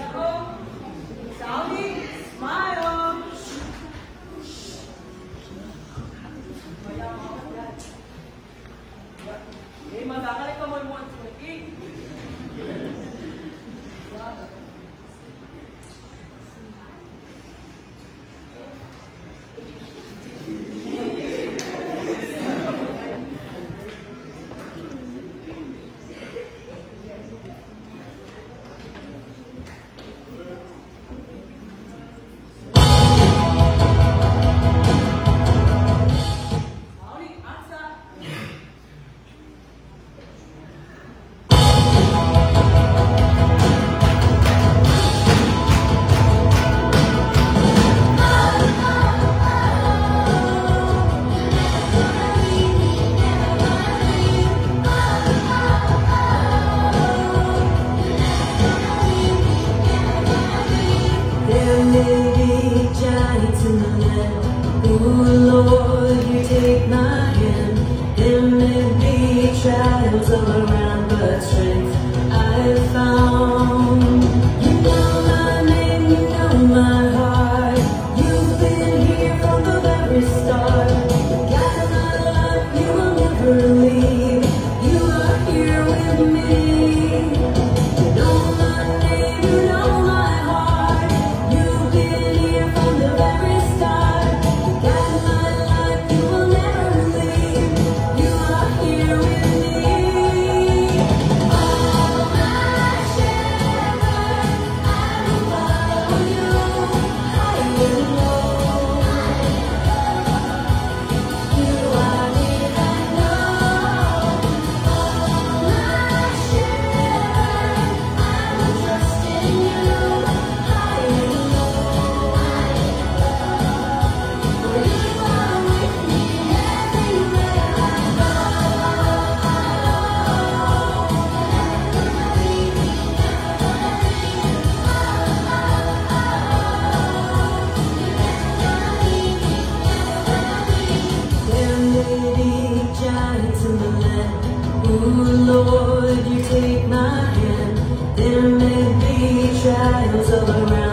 Oh. Ooh, Lord, you take my hand. May be trials all around, but strength I found. You know my name, you know my heart. You've been here from the very start. God, my you will never leave. You are here with me. My hand. There may be trials all around,